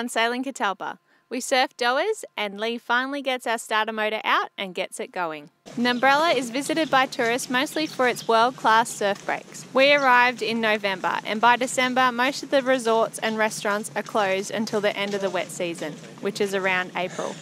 on Sailing Catalpa. We surf Doers and Lee finally gets our starter motor out and gets it going. Nembrela is visited by tourists mostly for its world-class surf breaks. We arrived in November and by December most of the resorts and restaurants are closed until the end of the wet season, which is around April.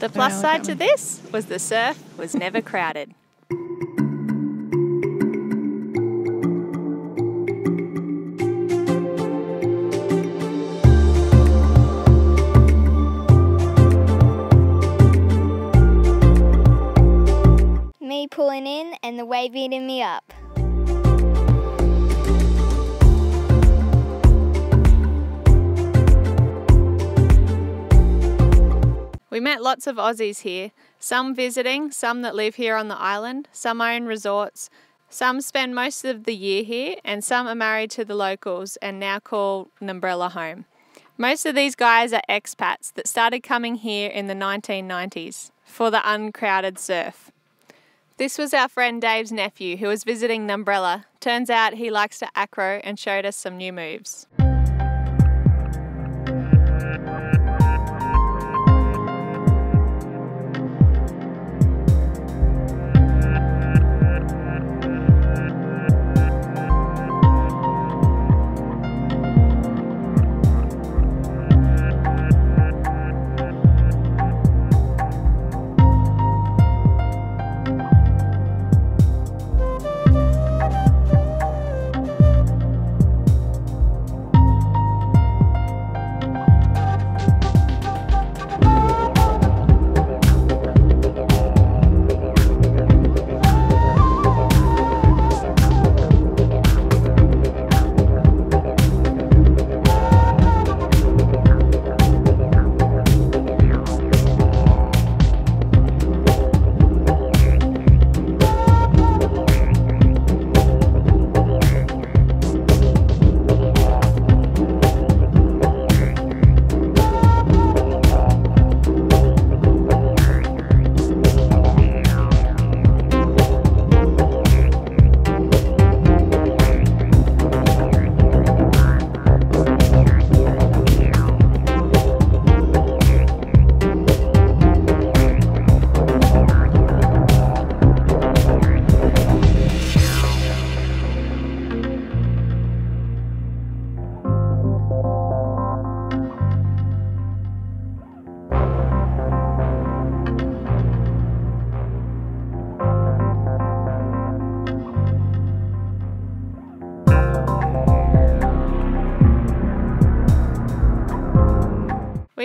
The plus side to this was the surf was never crowded. Lots of Aussies here, some visiting, some that live here on the island, some own resorts, some spend most of the year here, and some are married to the locals and now call Nembrela home. Most of these guys are expats that started coming here in the 1990s for the uncrowded surf. This was our friend Dave's nephew who was visiting Nembrela. Turns out he likes to acro and showed us some new moves.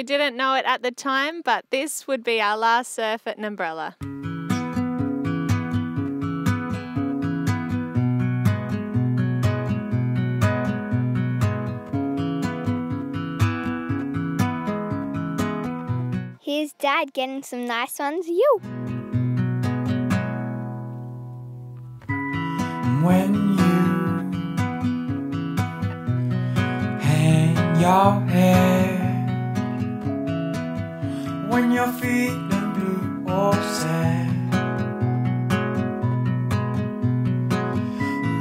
Didn't know it at the time, but this would be our last surf at Nembrela. Here's Dad getting some nice ones. You. when you hang your head when you're feeling blue or sad.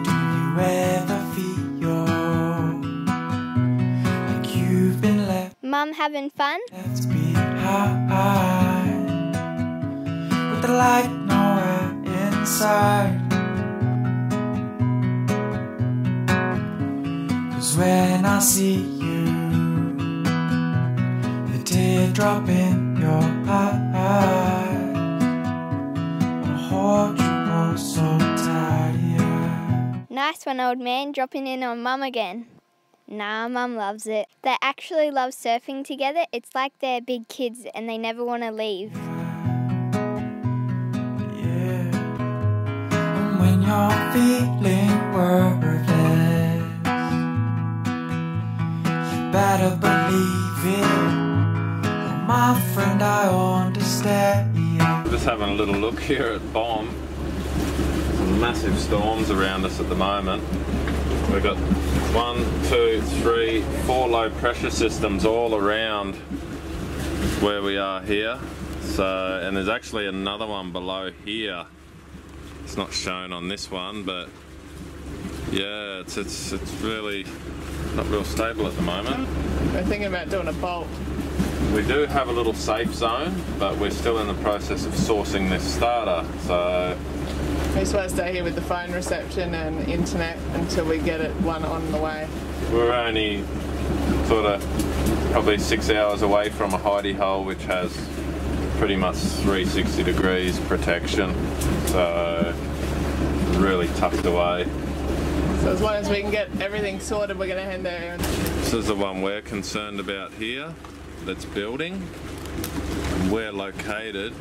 Do you ever feel like you've been left? Mum having fun? left behind. With the light nowhere inside. Cause when I see you, the teardrop in your eye, hold you so tight. Nice one, old man, dropping in on Mum again. Nah, Mum loves it. They actually love surfing together. It's like they're big kids and they never want to leave. Yeah. And when you're feeling worthless, you better believe it. My friend, I understand. Just having a little look here at BOM. Some massive storms around us at the moment. We've got one, two, three, four low pressure systems all around where we are here. So, and there's actually another one below here. It's not shown on this one, but yeah, it's it's it's really not real stable at the moment. We're thinking about doing a bolt. We do have a little safe zone, but we're still in the process of sourcing this starter. So We just want to stay here with the phone reception and internet until we get it one on the way. we're only sort of probably six hours away from a hidey hole, which has pretty much 360 degrees protection. So really tucked away. So as long as we can get everything sorted, we're going to head there. This is the one we're concerned about here that's building. We're located.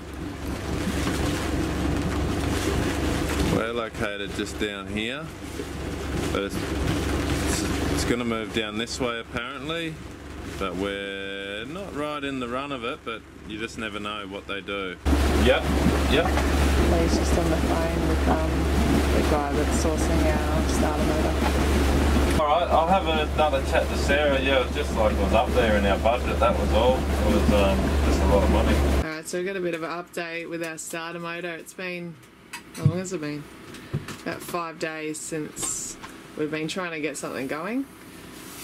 We're located just down here, but it's, it's, it's going to move down this way apparently. But we're not right in the run of it, but you just never know what they do. Yep, yep. Lee's just on the phone with um, the guy that's sourcing our starter motor. All right, I'll have another chat to Sarah. Yeah, it was just like it was up there in our budget. That was all. It was um, just a lot of money. Alright, so we've got a bit of an update with our starter motor. It's been, how long has it been? About five days since we've been trying to get something going.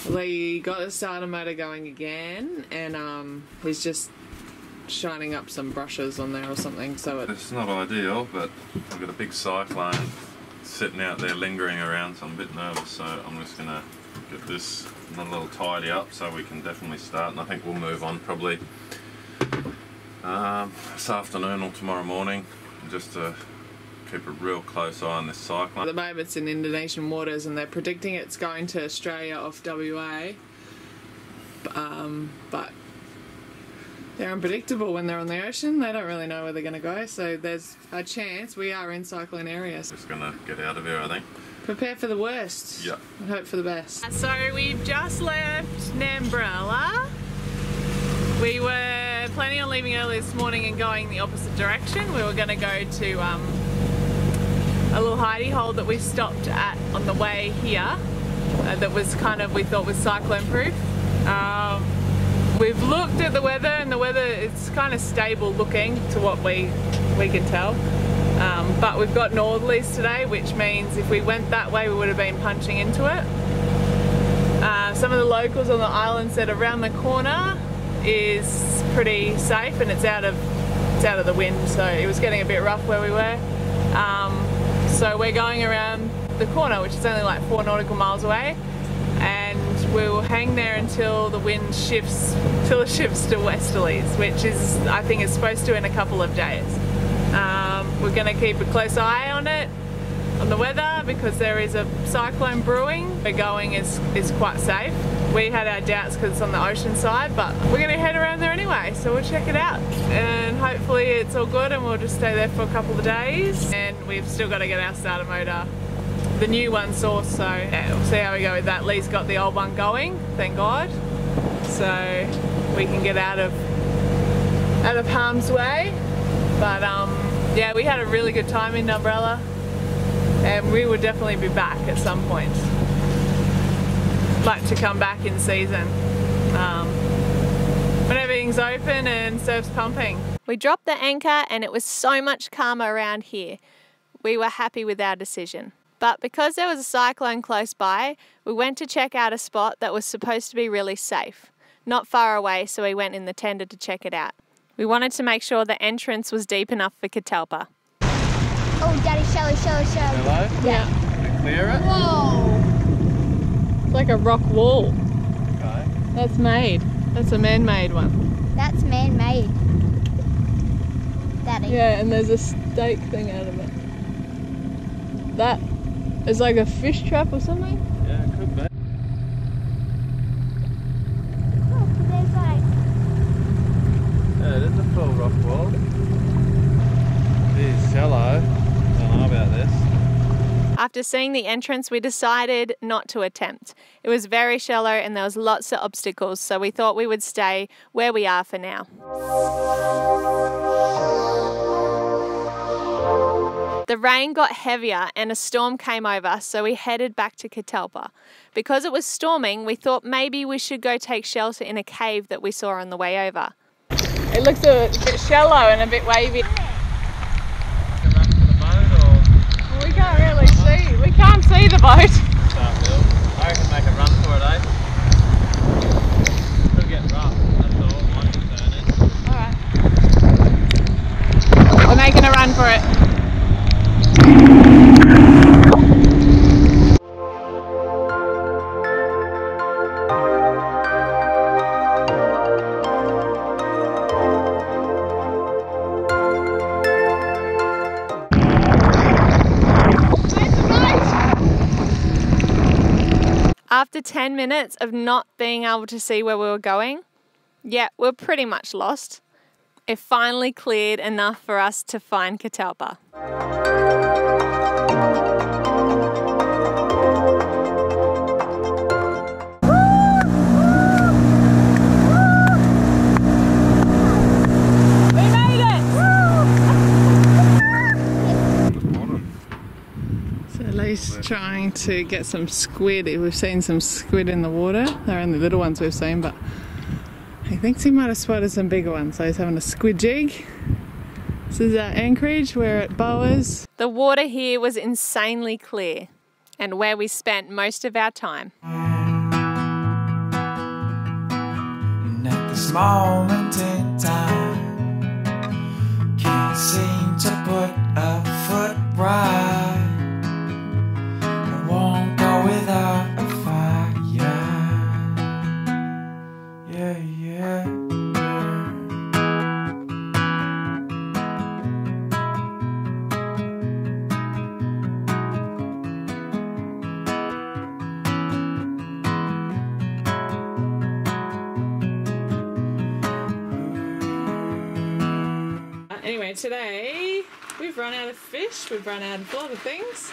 Lee got the starter motor going again, and um, he's just shining up some brushes on there or something. So it, It's not ideal, but I've got a big cyclone sitting out there lingering around, so I'm a bit nervous. So I'm just gonna get this a little tidy up so we can definitely start. And I think we'll move on probably um, this afternoon or tomorrow morning, just to keep a real close eye on this cyclone. at the moment it's in Indonesian waters, and they're predicting it's going to Australia off WA. Um, but they're unpredictable when they're on the ocean. They don't really know where they're going to go. So there's a chance we are in cyclone areas. Just gonna get out of here, I think. Prepare for the worst. Yeah. And hope for the best. So we've just left Nembrela. We were planning on leaving early this morning and going the opposite direction. We were going to go to um, a little hidey hole that we stopped at on the way here. Uh, that was kind of we thought was cyclone proof. Um, we've looked at the weather and the weather is kind of stable looking to what we we can tell. Um, but we've got northerlies today, which means if we went that way, we would have been punching into it. Uh, some of the locals on the island said around the corner is pretty safe and it's out of it's out of the wind, so it was getting a bit rough where we were. Um, so we're going around the corner, which is only like four nautical miles away, and we will hang there until the wind shifts, till it shifts to westerlies, which is I think is supposed to in a couple of days. Um, we're going to keep a close eye on it on the weather because there is a cyclone brewing. The going is, is quite safe. We had our doubts because it's on the ocean side, but we're going to head around there anyway, so we'll check it out. And hopefully it's all good and we'll just stay there for a couple of days. And we've still got to get our starter motor, the new one sourced, so yeah, we'll see how we go with that. Lee's got the old one going, thank God. So we can get out of out of harm's way. But um, yeah, we had a really good time in Umbrella and we will definitely be back at some point. Like to come back in season um, when everything's open and surf's pumping. We dropped the anchor and it was so much calmer around here. We were happy with our decision. But because there was a cyclone close by, we went to check out a spot that was supposed to be really safe. Not far away, so we went in the tender to check it out. We wanted to make sure the entrance was deep enough for Catalpa. Oh, Daddy, shallow, shallow, shallow. Hello? Yeah. Clear it? Whoa. It's like a rock wall. Okay. That's made. That's a man-made one. That's man-made. Daddy. Yeah, and there's a stake thing out of it. That is like a fish trap or something. Yeah, it could be. Look, there's like Yeah, it is a full rock wall. It is shallow. Don't know about this. After seeing the entrance, we decided not to attempt. It was very shallow and there was lots of obstacles, so we thought we would stay where we are for now. The rain got heavier and a storm came over, so we headed back to Catalpa. Because it was storming, we thought maybe we should go take shelter in a cave that we saw on the way over. It looks a bit shallow and a bit wavy. We can't really see. We can't see the boat. 10 minutes of not being able to see where we were going, yeah, we're pretty much lost. It finally cleared enough for us to find Catalpa. To get some squid. We've seen some squid in the water. They're only little ones we've seen, but he thinks he might have spotted some bigger ones. So he's having a squid jig. This is our Anchorage. We're at Boas. The water here was insanely clear and where we spent most of our time. And at this moment in time, can't seem to put a foot right. Fish, we've run out of a lot of things,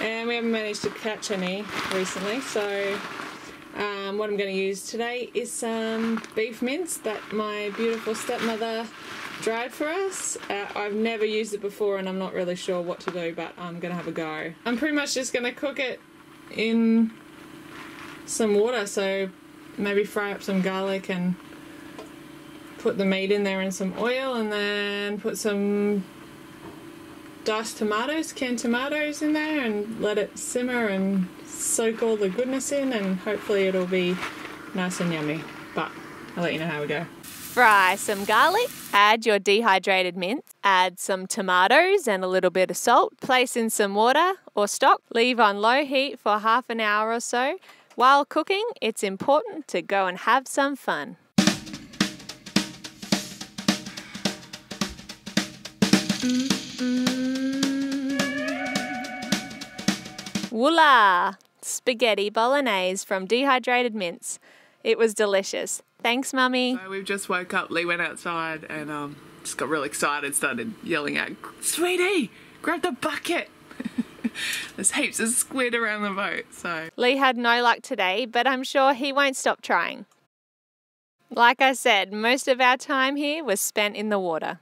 and we haven't managed to catch any recently. So, um, what I'm going to use today is some beef mince that my beautiful stepmother dried for us. Uh, I've never used it before, and I'm not really sure what to do, but I'm going to have a go. I'm pretty much just going to cook it in some water, so maybe fry up some garlic and put the meat in there in some oil and then put some diced tomatoes, canned tomatoes in there and let it simmer and soak all the goodness in and hopefully it'll be nice and yummy. But I'll let you know how we go. Fry some garlic, add your dehydrated mint, add some tomatoes and a little bit of salt, place in some water or stock, leave on low heat for half an hour or so. While cooking, it's important to go and have some fun. Voila! Spaghetti bolognese from dehydrated mince. It was delicious. Thanks, Mummy. So we've just woke up, Lee went outside and um, just got really excited, started yelling out, Sweetie, grab the bucket! There's heaps of squid around the boat, so Lee had no luck today, but I'm sure he won't stop trying. Like I said, most of our time here was spent in the water.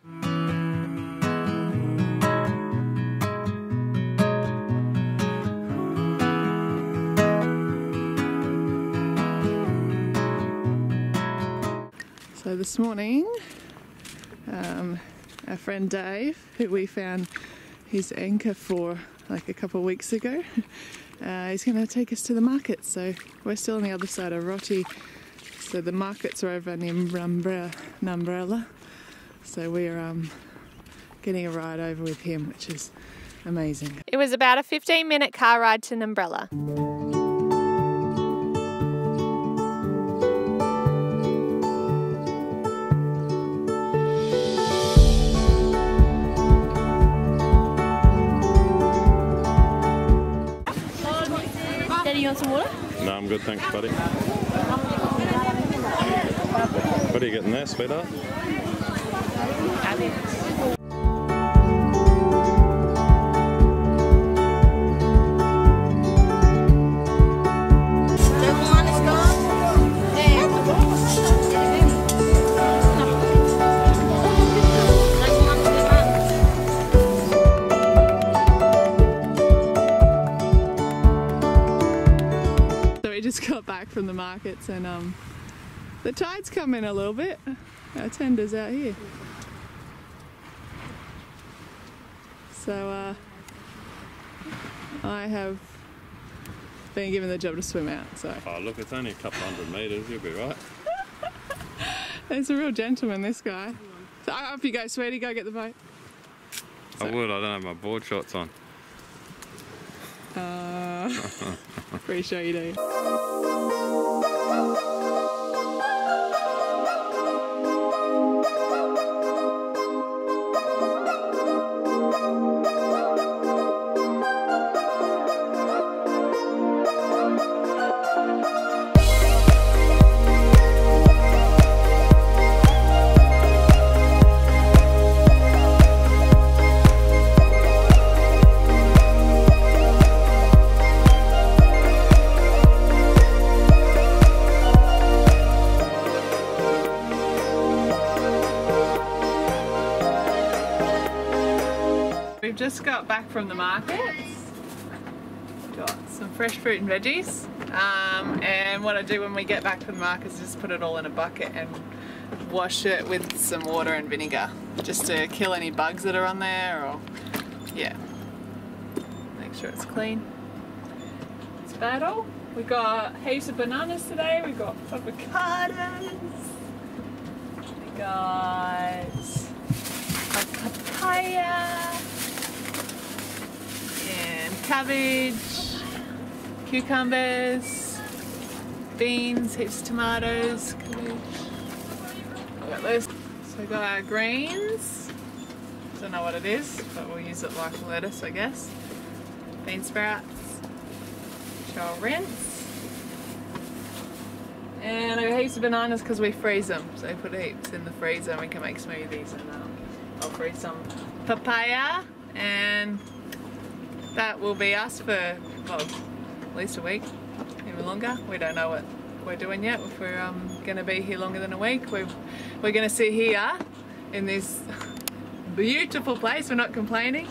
This morning, um, our friend Dave, who we found his anchor for like a couple of weeks ago, uh, he's going to take us to the market. So we're still on the other side of Rotti. So the markets are over near Numbra- Nembrela. So we're um, getting a ride over with him, which is amazing. It was about a 15 minute car ride to Nembrela. Want some water? No, I'm good, thanks, buddy. What are you getting there, sweetheart? Markets and um, the tide's come in a little bit. Our tender's out here. So uh, I have been given the job to swim out. So Oh, look, it's only a couple hundred metres, you'll be right. he's a real gentleman, this guy. So off you go, sweetie, go get the boat. I would, I don't have my board shorts on. Uh, pretty sure you do. Just got back from the markets. Got some fresh fruit and veggies. Um, and what I do when we get back from the markets is just put it all in a bucket and wash it with some water and vinegar just to kill any bugs that are on there or yeah. Make sure it's clean. It's about all. We got heaps of bananas today. We got avocados. We got a papaya cabbage cucumbers beans heaps of tomatoes cabbage we got those. So we got our greens. Don't know what it is, but we'll use it like lettuce, I guess. Bean sprouts, which I'll rinse. And I got heaps of bananas because we freeze them. So we put heaps in the freezer and we can make smoothies. And um, I'll freeze some papaya, and that will be us for well, at least a week, even longer. We don't know what we're doing yet. If we're um, going to be here longer than a week, we're, we're going to sit here in this beautiful place, we're not complaining,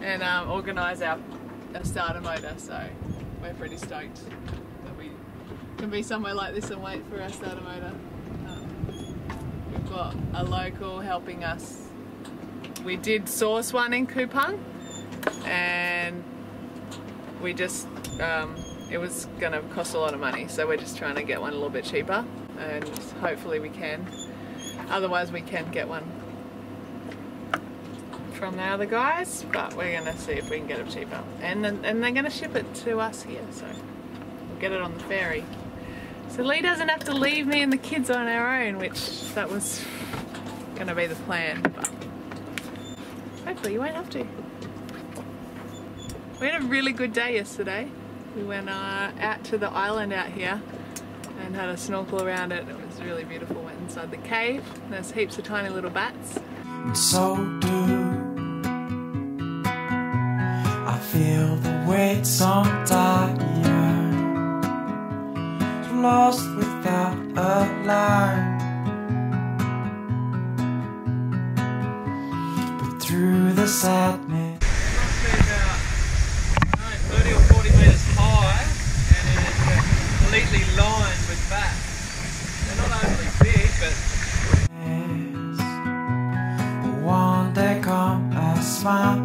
and um, organise our, our starter motor. So we're pretty stoked that we can be somewhere like this and wait for our starter motor. Um, we've got a local helping us. We did source one in Kupang and we just um, it was to cost a lot of money so we're just trying to get one a little bit cheaper. And hopefully we can otherwise we can get one from the other guys but we're to see if we can get it cheaper. And then, and they're to ship it to us here so we'll get it on the ferry. So Lee doesn't have to leave me and the kids on our own which that was to be the plan but hopefully you won't have to we had a really good day yesterday we went uh, out to the island out here and had a snorkel around it. It was really beautiful. Went inside the cave. There's heaps of tiny little bats. and so do I feel the weight sometimes lost without a line but through the sadness smile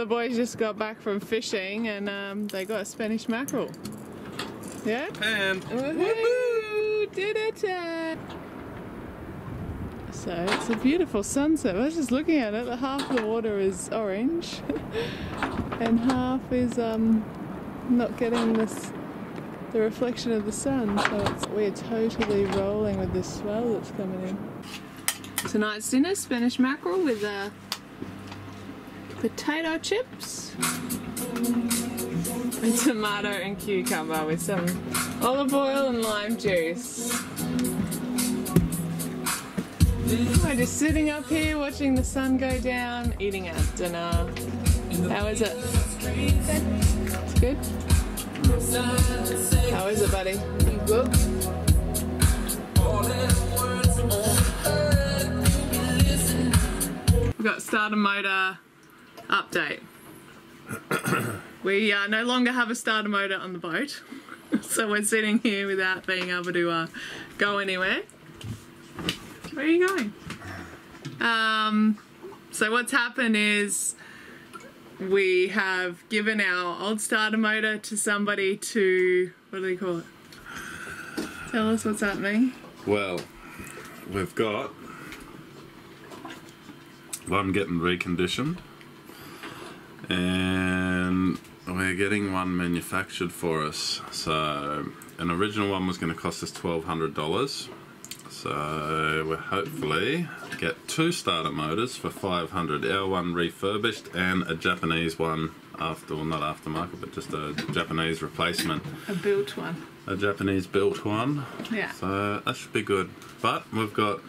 the boys just got back from fishing and um, they got a Spanish mackerel. Yeah? and Woohoo! Did it! uh, So it's a beautiful sunset. I was just looking at it. Half the water is orange, and half is um, not getting this the reflection of the sun. So it's, we're totally rolling with this swell that's coming in. Tonight's dinner: Spanish mackerel with uh, potato chips. A tomato and cucumber with some olive oil and lime juice. We're just sitting up here watching the sun go down, eating our dinner. How is it? It's good? How is it, buddy? Good? We've got starter motor update. We uh, no longer have a starter motor on the boat, so we're sitting here without being able to uh, go anywhere. Where are you going? Um, so what's happened is we have given our old starter motor to somebody to What do they call it? Tell us what's happening. Well, we've got one getting reconditioned, and we're getting one manufactured for us. So, an original one was going to cost us twelve hundred dollars. So we'll hopefully get two starter motors for five hundred. Our one refurbished and a Japanese one after, well not aftermarket, but just a Japanese replacement, A built one. a Japanese built one. Yeah. So that should be good. But we've got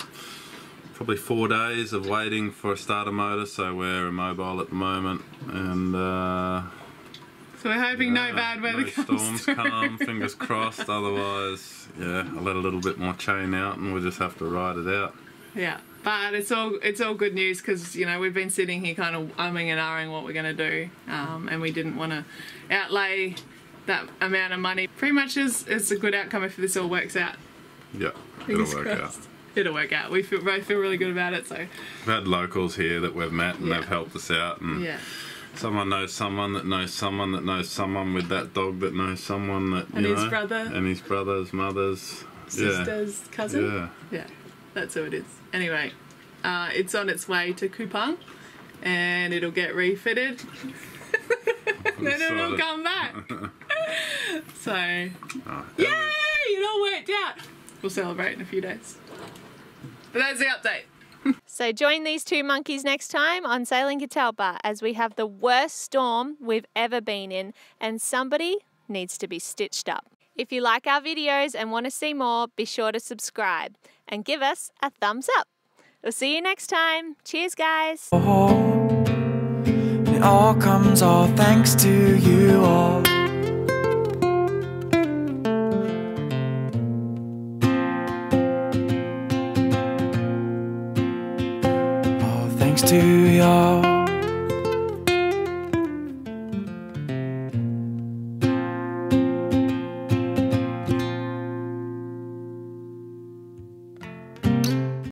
probably four days of waiting for a starter motor, so we're immobile at the moment, and uh, So we're hoping no bad weather no comes storms through. come. Fingers crossed. Otherwise, yeah, I'll let a little bit more chain out, and we'll just have to ride it out. Yeah, but it's all it's all good news because you know we've been sitting here kind of umming and ahhing what we're going to do, um, and we didn't want to outlay that amount of money. Pretty much is it's a good outcome if this all works out. Yeah, it'll Fingers work crossed. out. It'll work out. We feel, both feel really good about it. So We've had locals here that we've met, and Yeah. they've helped us out, and yeah, someone knows someone that knows someone that knows someone with that dog that knows someone that And you his know, brother. and his brothers, mothers, yeah, sister's cousin. yeah. Yeah, that's who it is. Anyway, uh, it's on its way to Kupang, and it'll get refitted. then it'll come back. so, yay! Oh, It all worked out. We'll celebrate in a few days. But that's the update. So join these two monkeys next time on Sailing Catalpa as we have the worst storm we've ever been in and somebody needs to be stitched up. If you like our videos and want to see more, be sure to subscribe and give us a thumbs up. We'll see you next time. Cheers, guys. It all comes all thanks to you all. Thanks to y'all.